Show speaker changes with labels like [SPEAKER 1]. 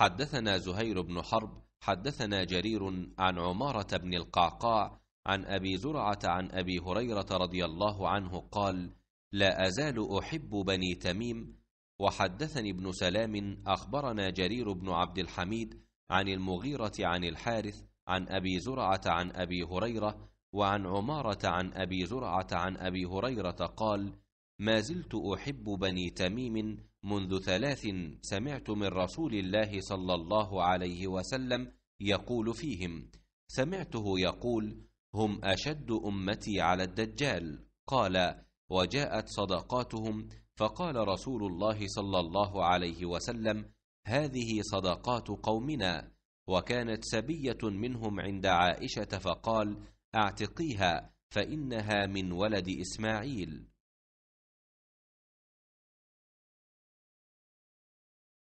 [SPEAKER 1] حدثنا زهير بن حرب حدثنا جرير عن عمارة بن القعقاع عن أبي زرعة عن أبي هريرة رضي الله عنه قال لا أزال أحب بني تميم. وحدثني ابن سلام أخبرنا جرير بن عبد الحميد عن المغيرة عن الحارث عن أبي زرعة عن أبي هريرة وعن عمارة عن أبي زرعة عن أبي هريرة قال ما زلت أحب بني تميم منذ ثلاث سمعت من رسول الله صلى الله عليه وسلم يقول فيهم سمعته يقول هم أشد أمتي على الدجال. قال وجاءت صدقاتهم. فقال رسول الله صلى الله عليه وسلم هذه صدقات قومنا. وكانت سبية منهم عند عائشة فقال أعتقيها فإنها من ولد إسماعيل.